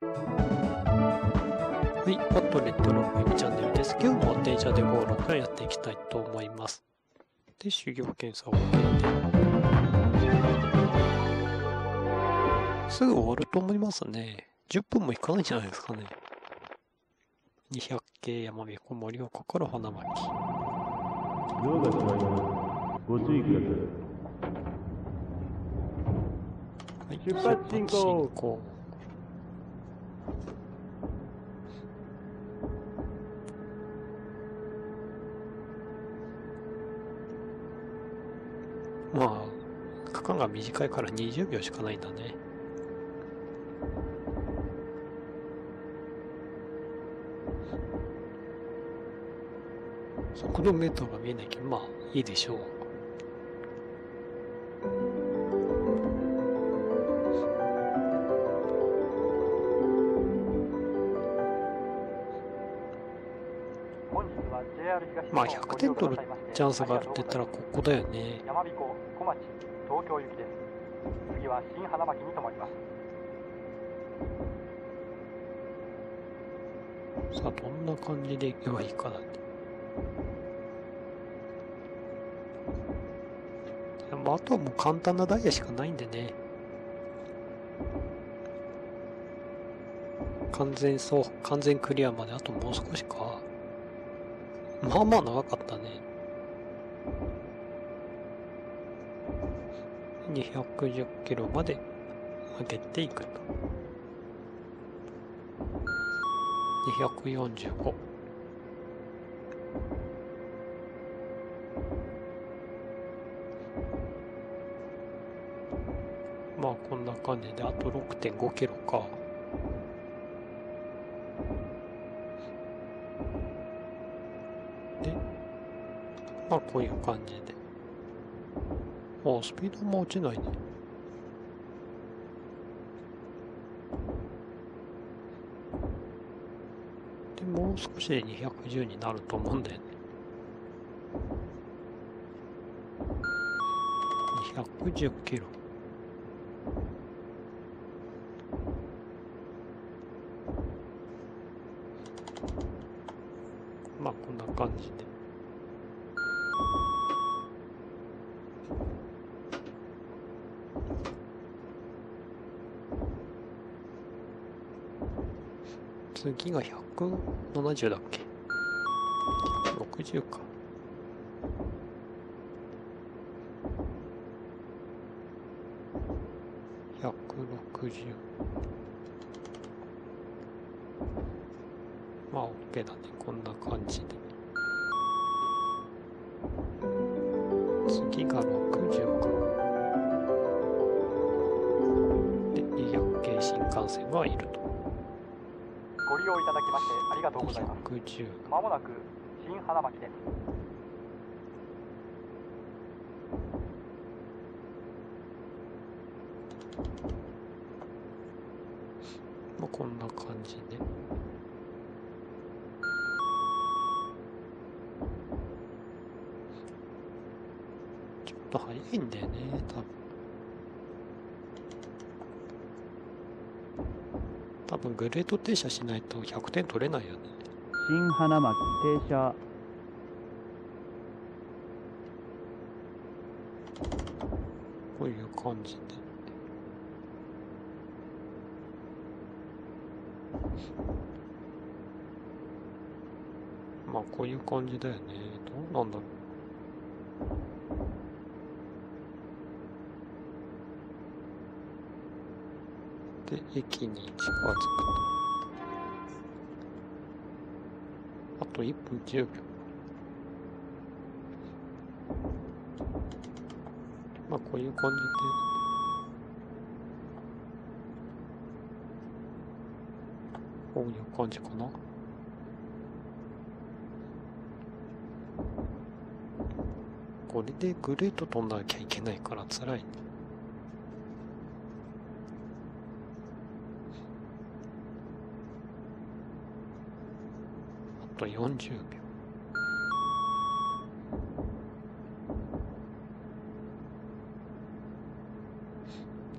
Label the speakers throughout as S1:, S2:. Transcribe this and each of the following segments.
S1: はい、ホットレッドロックチャンネルです。今日も電車でゴールからやっていきたいと思います。で、修行検査を受けて。すぐ終わると思いますね。10分もいかないんじゃないですかね。200系山彦盛岡から花巻。
S2: 量が違います。ご注意ください。
S1: はい、
S2: 出発進行
S1: まあ、区間が短いから20秒しかないんだね。速度メーターが見えないけど、まあいいでしょう。まあ100点取るチャンスがあるって言ったらここだよね。
S3: 山彦小町東京行きです次は新花巻に停まります
S1: さあ、どんな感じで行けばいいかなって。でもあとはもう簡単なダイヤしかないんでね。完全そう、完全クリアまであともう少しか。まあまあ長かったね。210キロまで上げていくと。245。まあこんな感じであと6.5キロか。で、まあこういう感じで。あスピードも落ちないね。で、もう少しで210になると思うんだよね。210キロ。まあこんな感じで。次が170だっけ ?60 か。160。まあ OK だね。こんな感じで。次が60か。で、200系新幹線がいると。
S3: ご利用いただきましてありがとうございます
S1: 110。
S3: まもなく新花巻です
S1: まあ、こんな感じで。ちょっと早いんだよね、多分。多分グレート停車しないと100点取れないよね。
S2: 新花巻停車。
S1: こういう感じで。まあこういう感じだよね。どうなんだろう。で、駅に近づくと。あと1分10秒。まあこういう感じで。こういう感じかな。これでグレート飛んなきゃいけないから辛いね。と40秒。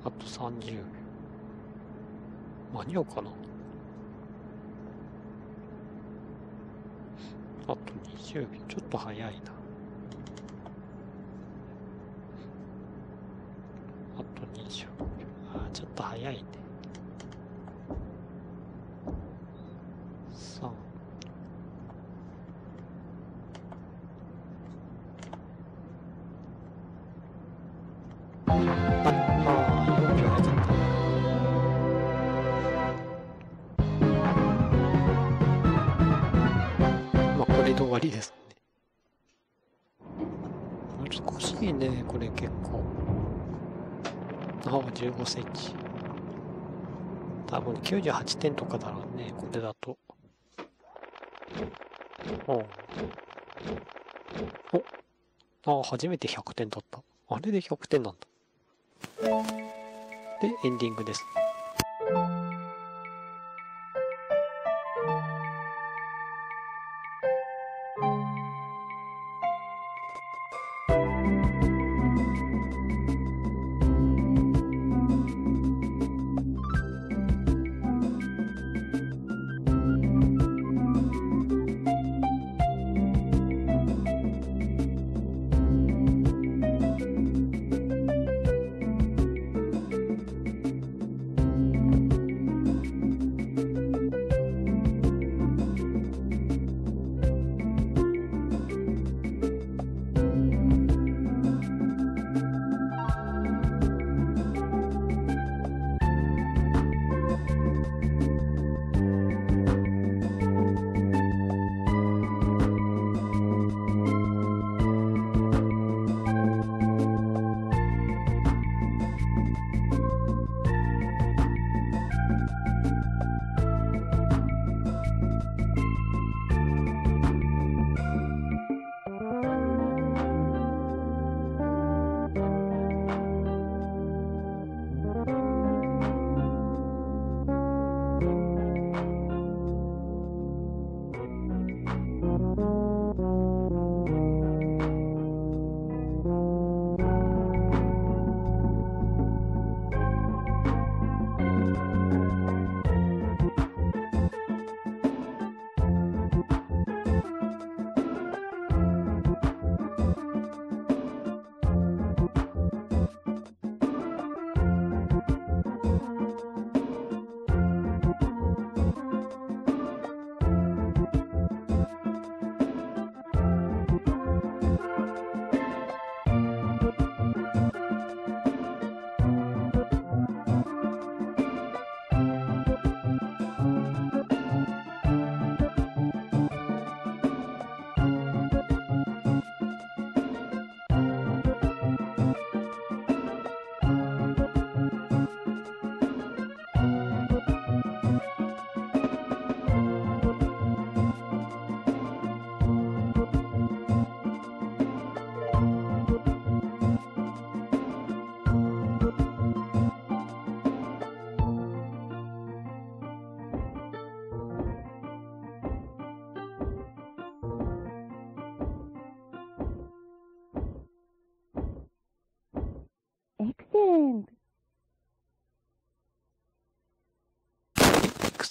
S1: あと30秒。間に合うかな？あと20秒。ちょっと早いな。あと20秒。ああちょっと早いね。さあまあ、これで終わりですね。難しいね、これ結構。ああ、15センチ。多分98点とかだろうね、これだと。おおああ、初めて100点だった。あれで100点なんだ。で、エンディングです。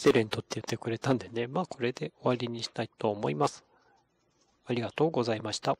S1: セレントって言ってくれたんでね、まあこれで終わりにしたいと思います。ありがとうございました。